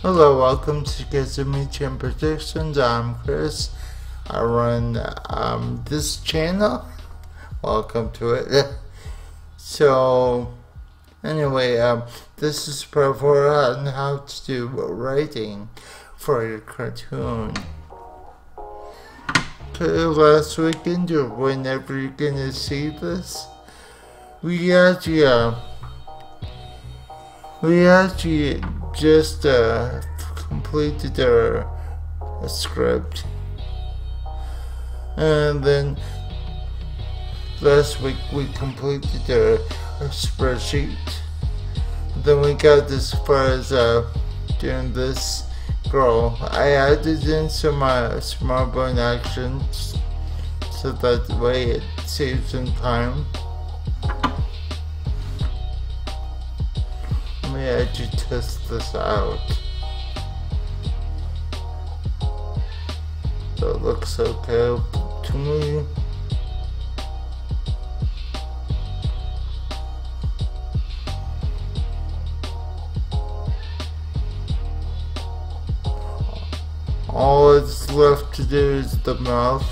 Hello, welcome to Kazumi and Predictions. I'm Chris. I run um, this channel. Welcome to it. so, anyway, um, this is for on how to do writing for your cartoon. Last weekend or whenever you're gonna see this, we actually, uh, we actually just uh, completed our script. And then last week we completed our, our spreadsheet. Then we got as far as uh, doing this girl. I added in some uh, smart bone actions so that way it saves some time. Me actually test this out. So it looks okay to me. All it's left to do is the mouth.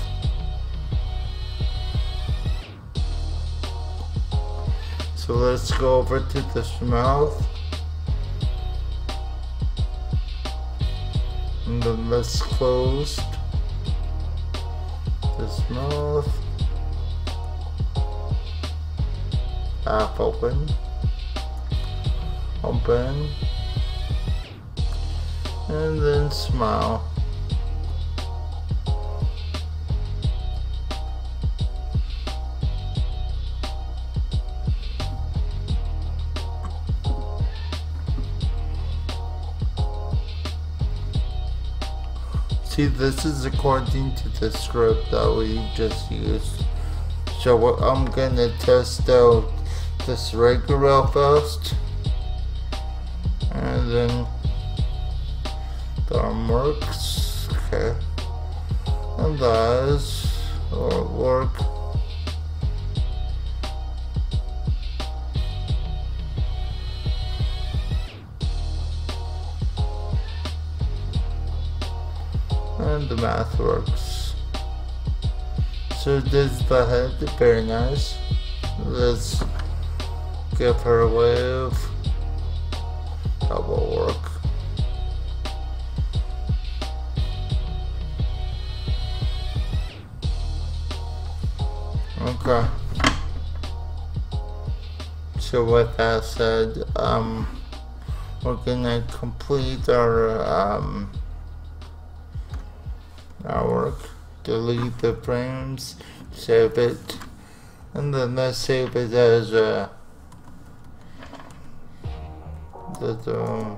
So let's go over to this mouth. Let's close this mouth. Half open. Open. And then smile. See, this is according to the script that we just used. So I'm gonna test out this regular first. And then the arm works. Okay. And that is will work. And the math works. So this the head, very nice. Let's give her a wave. That will work. Okay. So with that said, um, we're gonna complete our um, our work, delete the frames, save it, and then let's save it as a the um,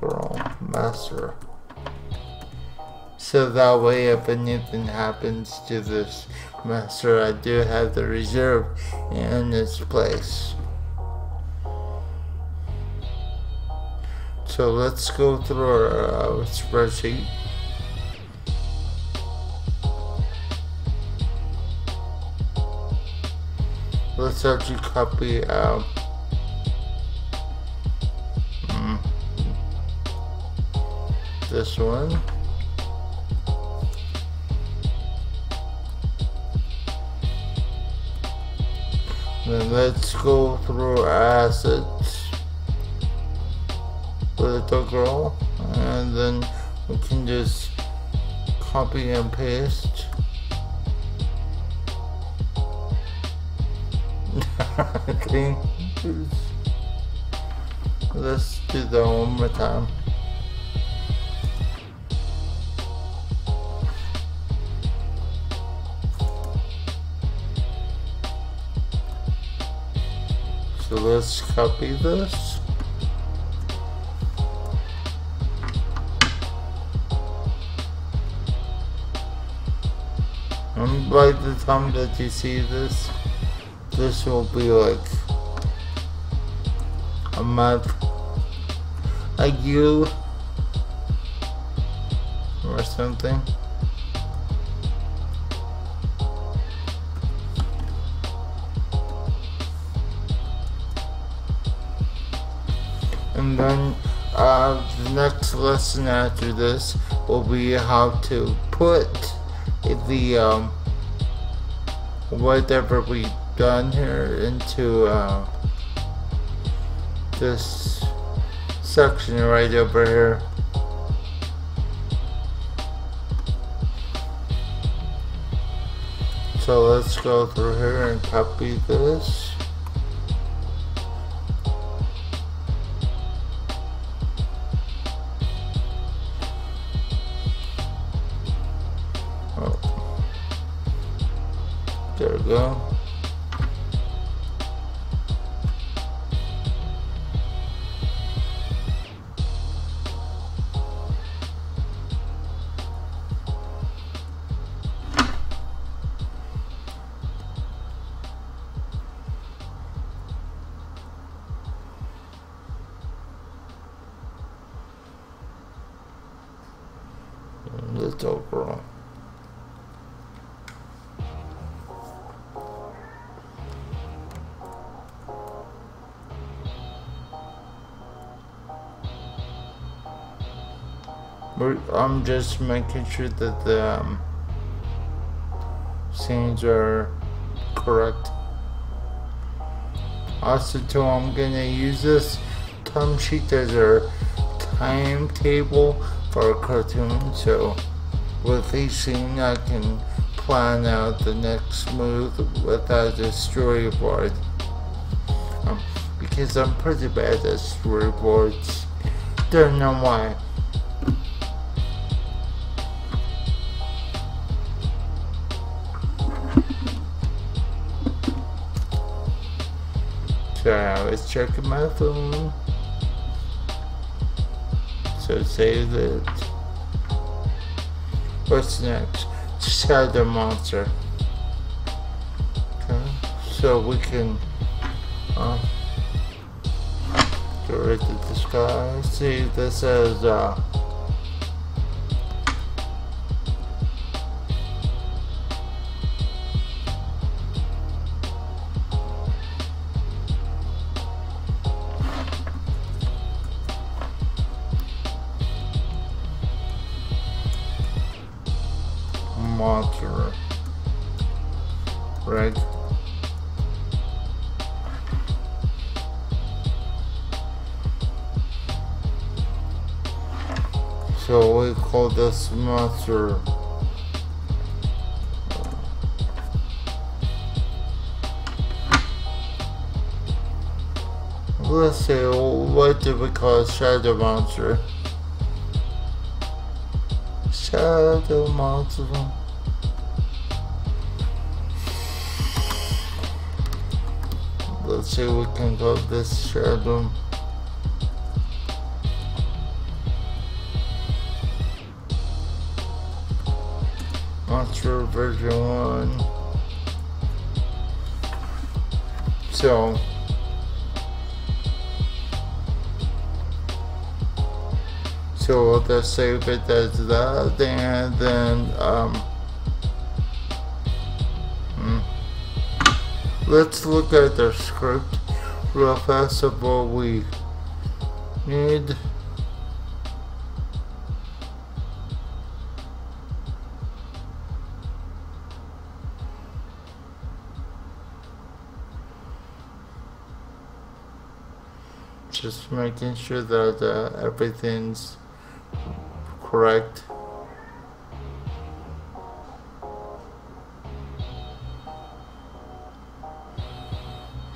girl master. So that way, if anything happens to this master, I do have the reserve in its place. So let's go through our uh, spreadsheet. Let's actually copy out mm, this one. Then let's go through assets little girl and then we can just copy and paste okay. Let's do that one more time. So let's copy this. And by the time that you see this, this will be like a month. Like you or something. And then uh, the next lesson after this will be how to put the um, whatever we done here into uh, this section right over here. So let's go through here and copy this. I'm just making sure that the um, scenes are correct. Also, too, I'm gonna use this time sheet as a timetable for a cartoon, so with each scene I can plan out the next move without a storyboard. Um, because I'm pretty bad at storyboards. Don't know why. Was checking my phone. So save it. What's next? Shadow monster. Okay, so we can uh, get rid of this guy. See, this is uh, call this monster Let's see, what do we call shadow monster? Shadow monster. Let's see we can go this shadow. Monster version 1. So, so just save it as that and then um, Let's look at the script real fast of what we need. Just making sure that uh, everything's correct.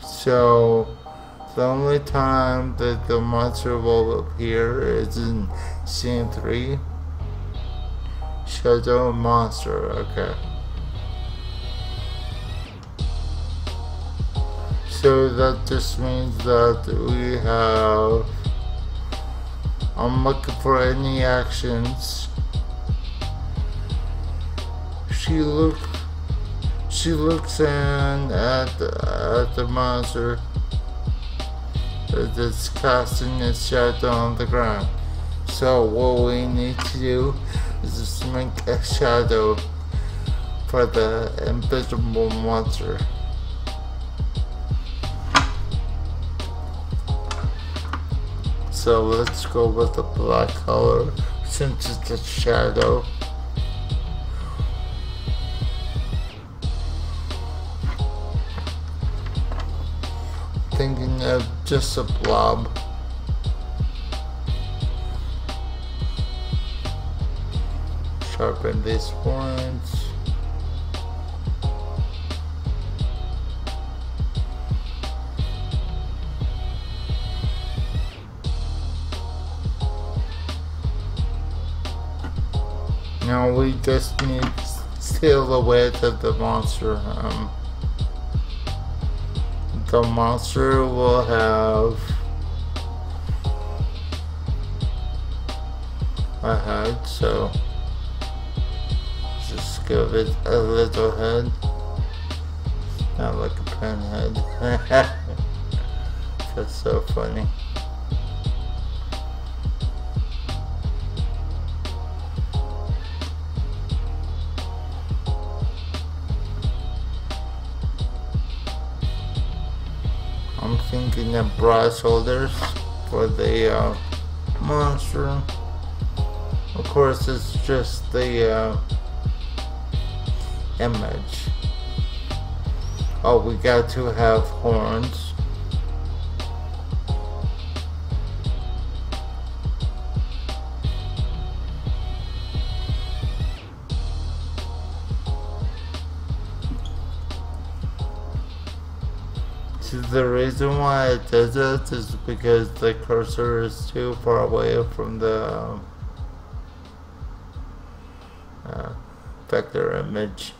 So the only time that the monster will appear is in scene 3. Shadow Monster, okay. So that just means that we have I'm looking for any actions. She looks she looks in at the, at the monster that's casting its shadow on the ground. So what we need to do is just make a shadow for the invisible monster. So let's go with the black color since it's a shadow. Thinking of just a blob. Sharpen these points. Now we just need silhouette of the monster. Um, the monster will have a head, so just give it a little head. Not like a pen head. That's so funny. Thinking of broad shoulders for the uh, monster. Of course, it's just the uh, image. Oh, we got to have horns. The reason why it does this is because the cursor is too far away from the uh, vector image.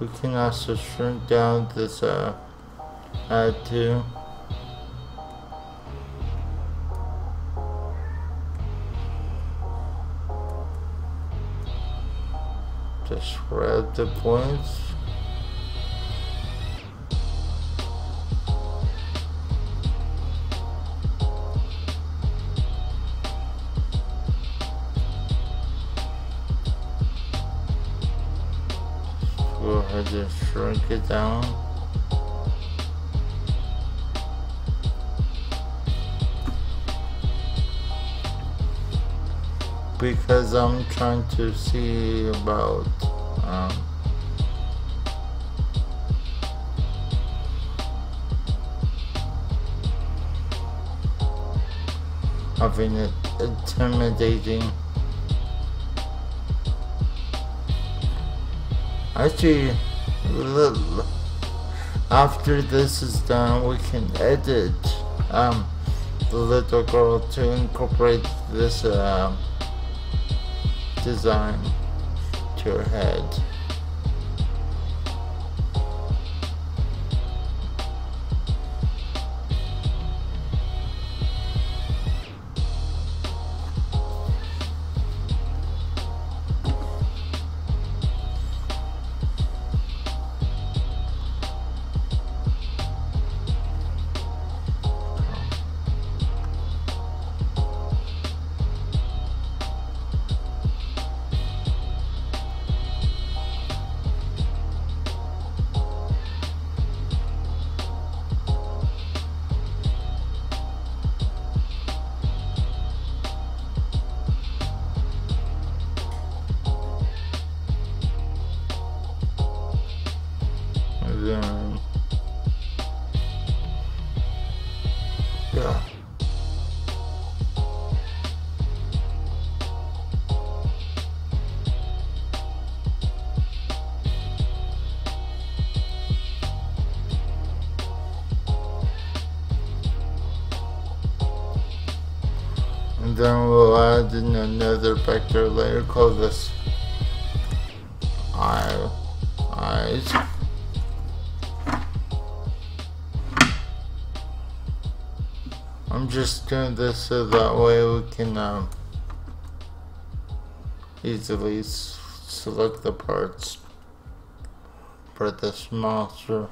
We can also shrink down this uh, add to grab the points. Go ahead and shrink it down. Because I'm trying to see about um, having it intimidating. Actually, after this is done, we can edit um, the little girl to incorporate this. Uh, design your head. In another vector layer called this eye eyes I'm just doing this so that way we can um, easily select the parts for this monster.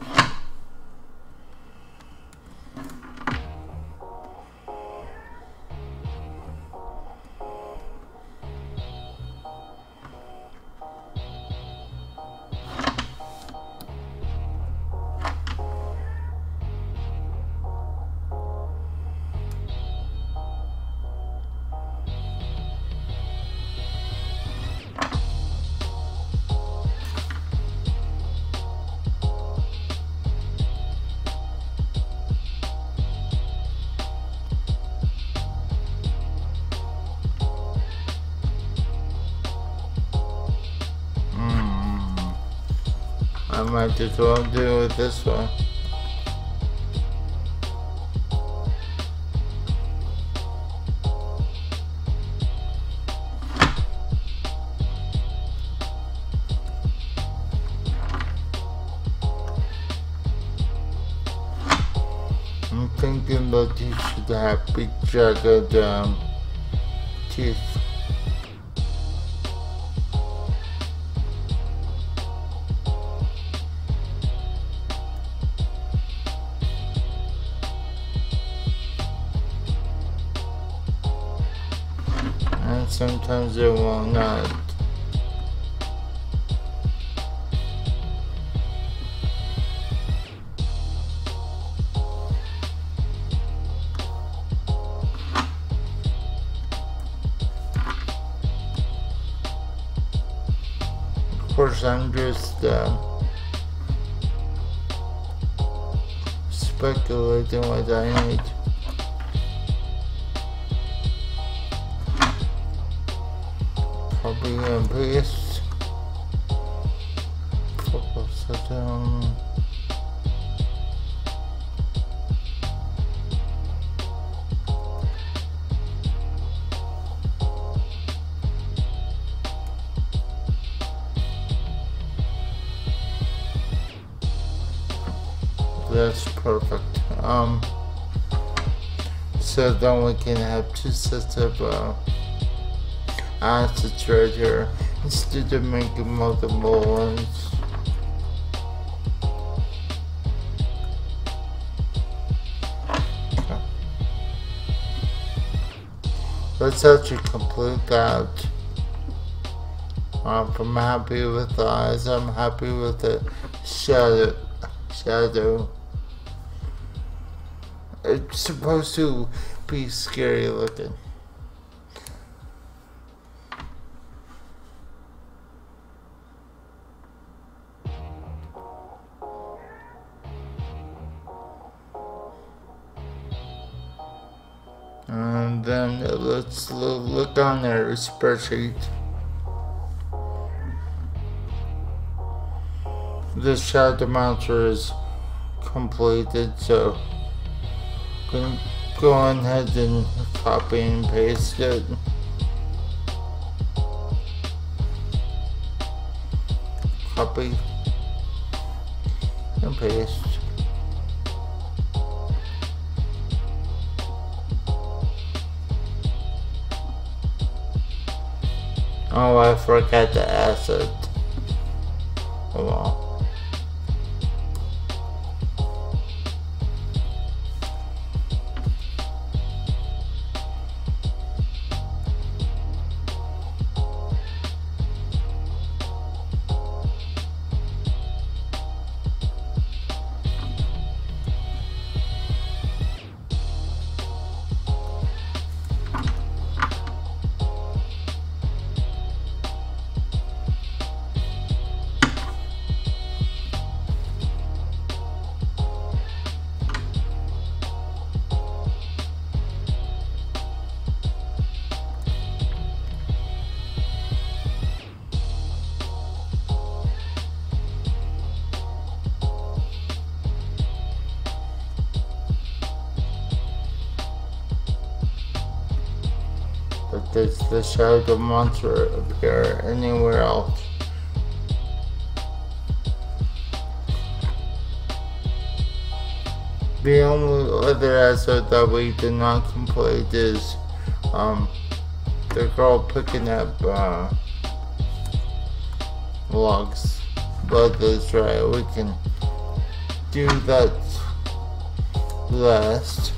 I might as well do it this way. I'm thinking that you should have big jagged um, teeth. Sometimes they will not. Of course, I'm just uh, speculating what I need. Copy and paste. Focus it down. That's perfect. Um, so then we can have two sets of uh, assets right treasure instead of making multiple ones. Let's actually complete that. Um, I'm happy with the eyes. I'm happy with the shadow. Shadow. It's supposed to be scary looking. Their spreadsheet. The shadow monster is completed, so I'm gonna go ahead and copy and paste it. Copy and paste. Oh, I forgot the acid. Oh well. The shadow monster appear anywhere else? The only other asset that we did not complete is um, the girl picking up uh, logs. But that's right, we can do that last.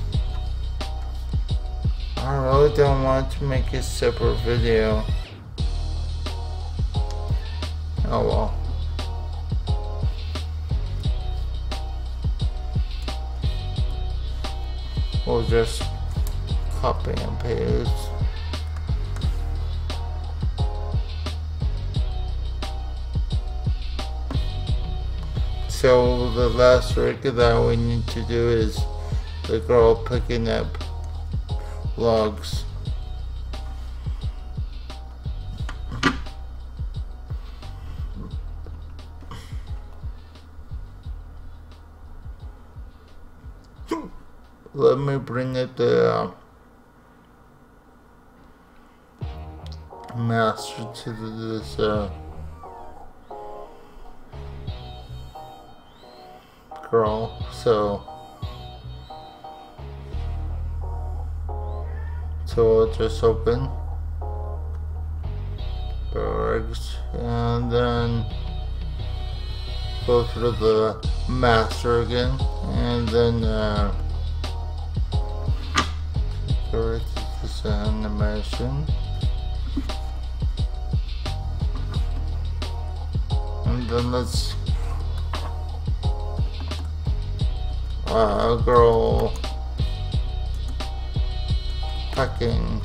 I really don't want to make a separate video. Oh well. We'll just copy and paste. So the last record that we need to do is the girl picking up logs. Let me bring it the master to this uh, girl, so so I'll just open. Bergs and then go through the master again. And then uh, go this animation. And then let's uh, girl packing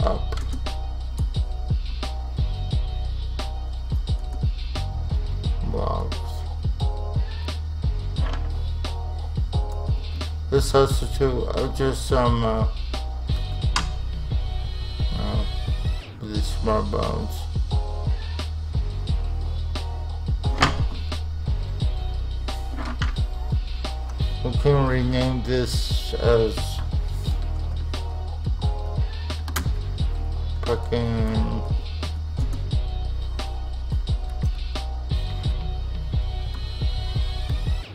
up. Blocks this has to do uh, just some uh, uh, these smart bones can rename this as fucking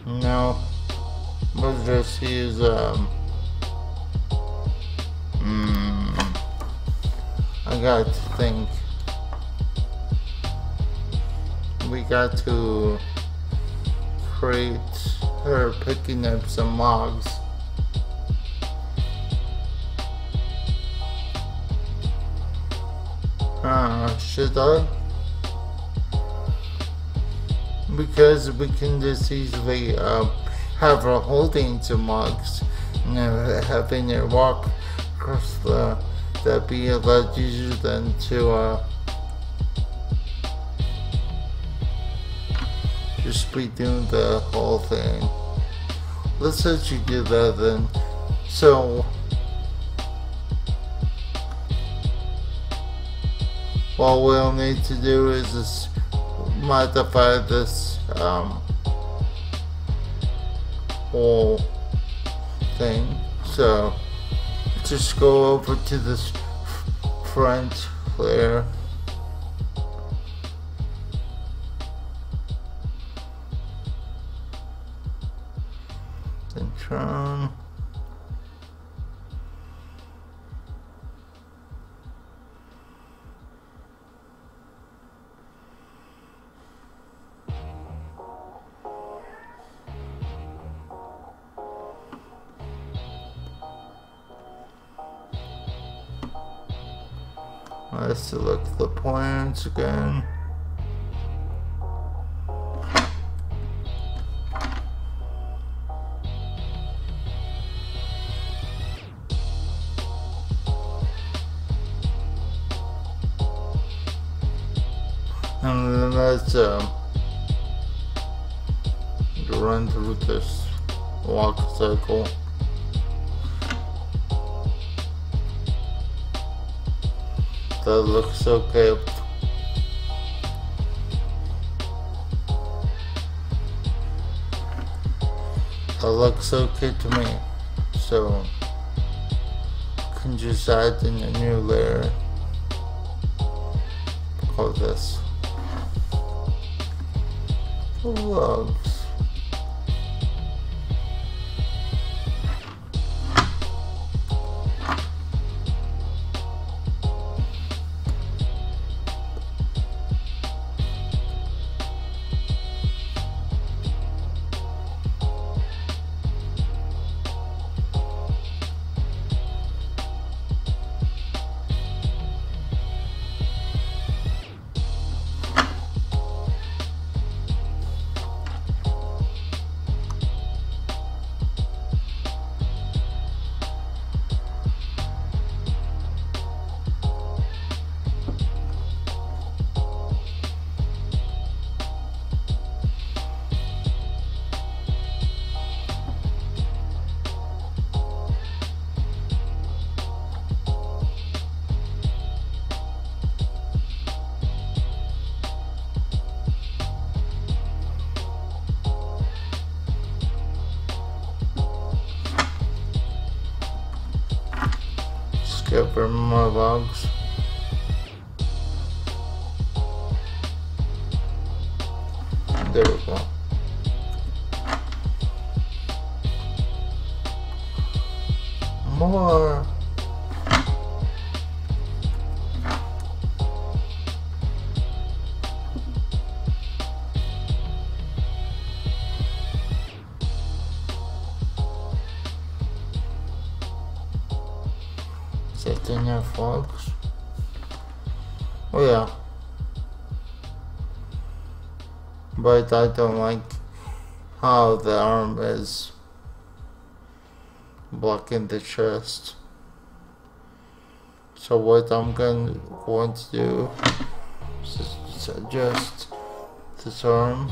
no. Let's just use um mm, I got to think. We got to create her picking up some logs. Uh, should I? Because we can just easily uh, have her holding some logs and uh, having her walk across the that'd be a lot easier than to uh, just be doing the whole thing. Let's actually do that then. So, what we'll need to do is just modify this um, whole thing. So, just go over to this front layer. The points again. Okay. That looks okay to me. So, can just add in a new layer. Call this logs. For more logs. There we go. More. But I don't like how the arm is blocking the chest. So what I'm going going to do is adjust this arm.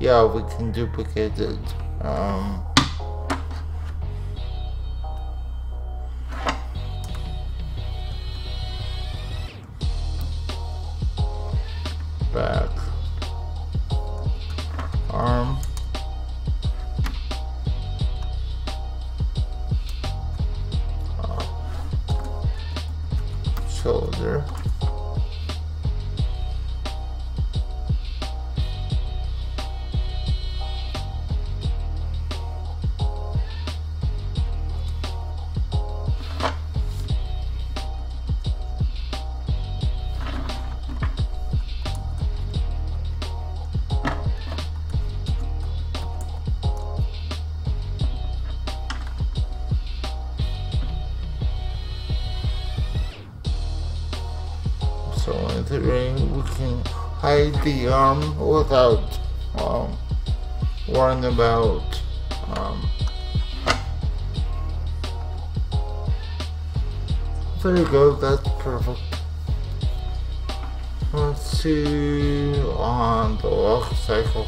yeah, we can duplicate it. Um, the arm without um, worrying about um, there you go that's perfect. Let's see on the walk cycle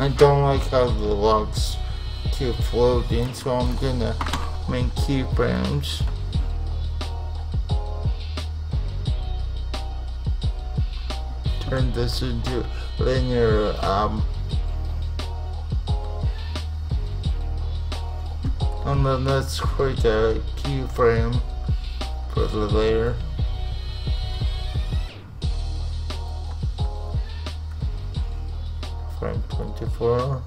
I don't like how the logs keep floating, so I'm gonna make keyframes. Turn this into linear um, and then let's create a keyframe for the layer. Frame 24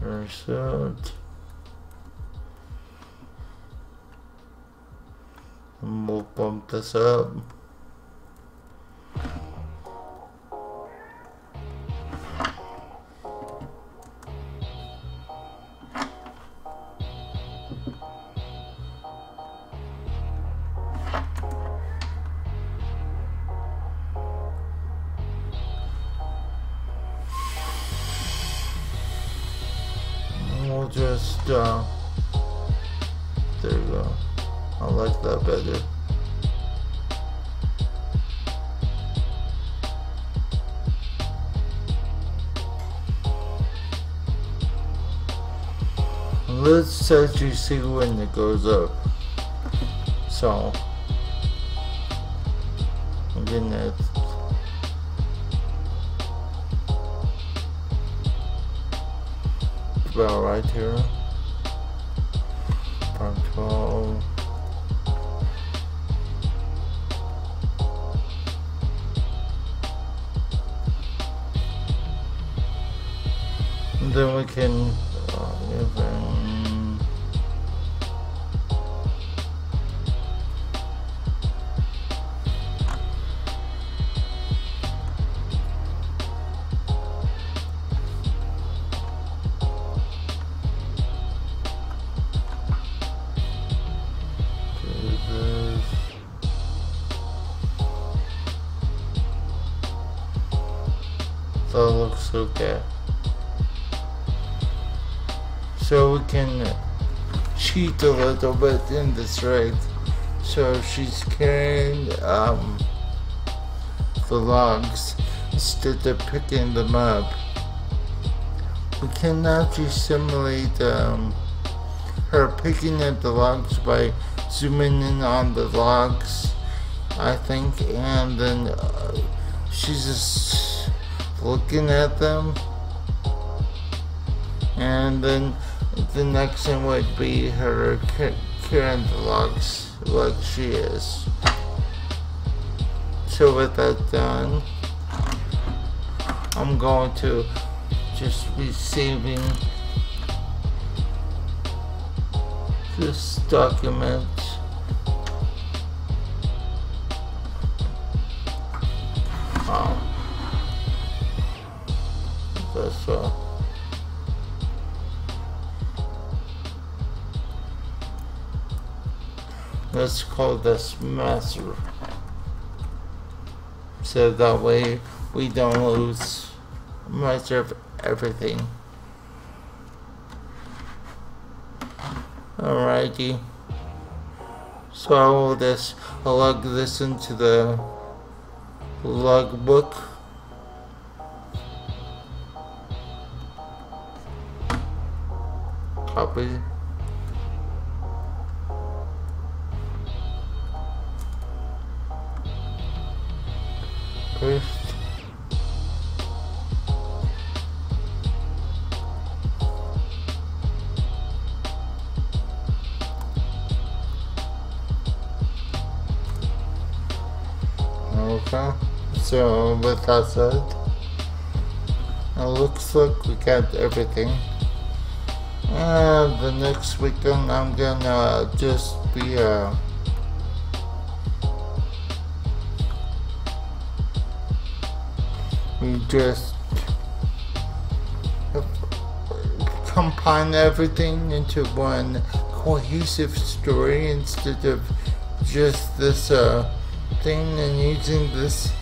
Reset. We'll bump this up. Just uh, there you go. I like that better. Let's actually see when it goes up. So I'm getting it about right here. Okay. So we can cheat a little bit in this rig. So she's carrying um, the logs instead of picking them up. We cannot actually simulate um, her picking up the logs by zooming in on the logs, I think, and then uh, she's just looking at them. And then the next one would be her the logs like she is. So with that done, I'm going to just be saving this document uh, let's call this master. So that way we don't lose much of everything. Alrighty. So I will just log this into the logbook so with that it looks like we got everything. And the next weekend I'm gonna just be uh, we just combine everything into one cohesive story instead of just this uh, thing and using this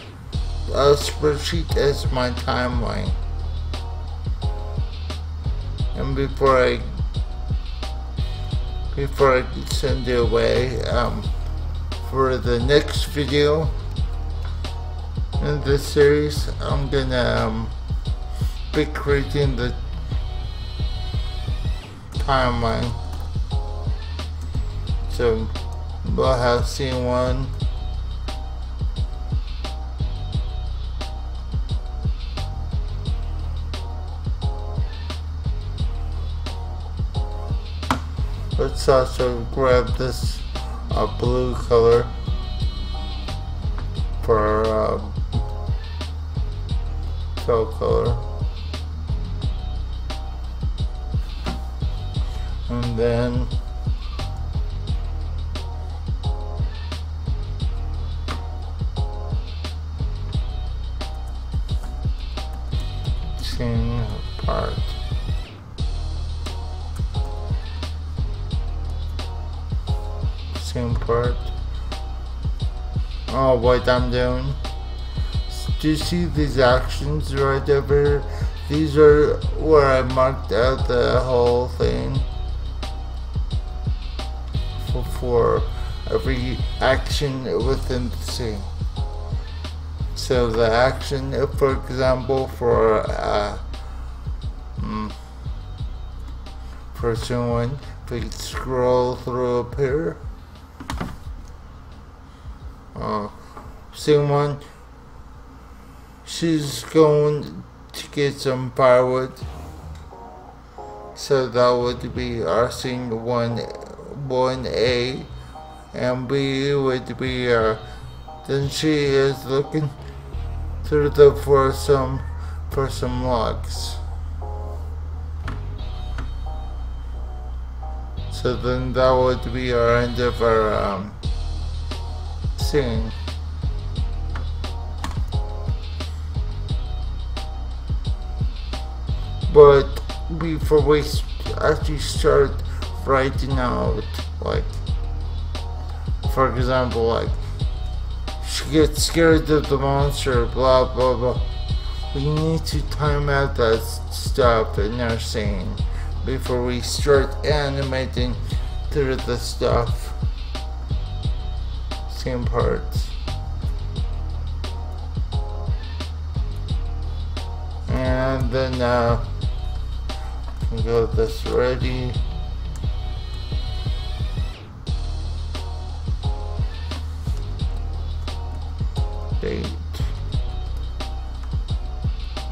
uh, spreadsheet as my timeline. And before I before I send it away, um, for the next video in this series, I'm gonna um, be creating the timeline. So we'll have scene one. Let's also grab this uh, blue color for uh, cell color. And then sing part. Same part. Oh, what I'm doing. Do you see these actions right over? These are where I marked out the whole thing for, for every action within the scene. So the action, for example, for uh, mm, for someone, if we scroll through up here, uh, someone she's going to get some firewood. So that would be our scene one, one A, and B would be uh, then she is looking through the for some for some logs. So then that would be our end of our um, scene. but before we actually start writing out like for example like she gets scared of the monster blah blah blah we need to time out that stuff in our scene before we start animating through the stuff. Same parts. And then uh, got this ready. Date.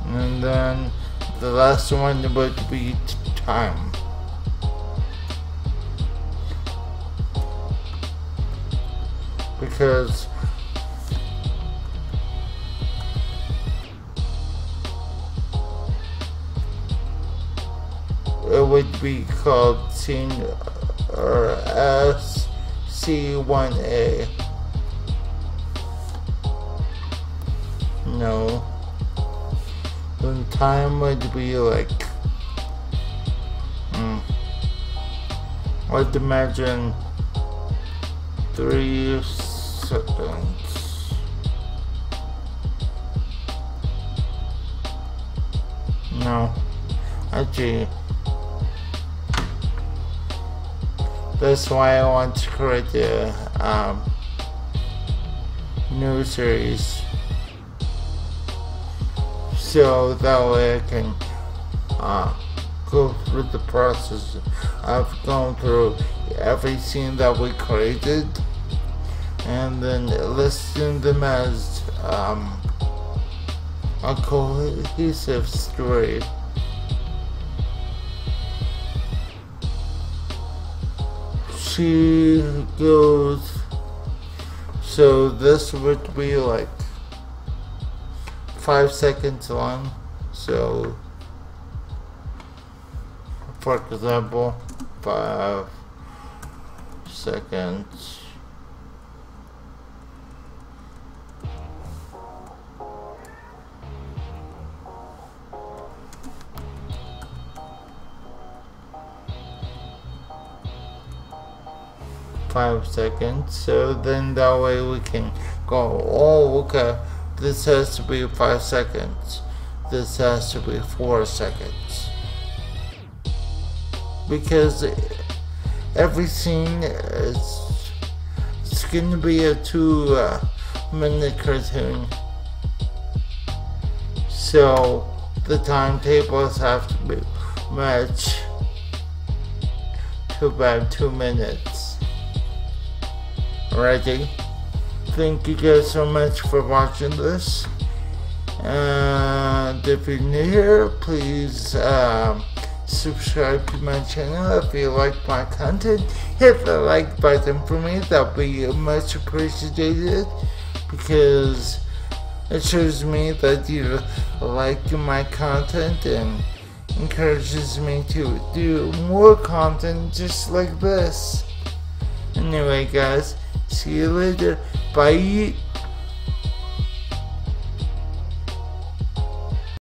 And then the last one would be time. Because it would be called scene or SC1A. No. Then time would be like. Hmm. I'd imagine three seconds. No. Actually. That's why I want to create a um, new series. So that way I can uh, go through the process of going through everything that we created and then listing them as um, a cohesive story. she goes so this would be like five seconds long so for example five seconds five seconds so then that way we can go. Oh okay. This has to be five seconds. This has to be four seconds. Because every scene is it's to be a two uh, minute cartoon. So the timetables have to be matched to about two minutes Alrighty. Thank you guys so much for watching this. And if you're new here, please um, subscribe to my channel if you like my content. Hit the like button for me, that'll be much appreciated because it shows me that you like my content and encourages me to do more content just like this. Anyway, guys. See you later. Bye.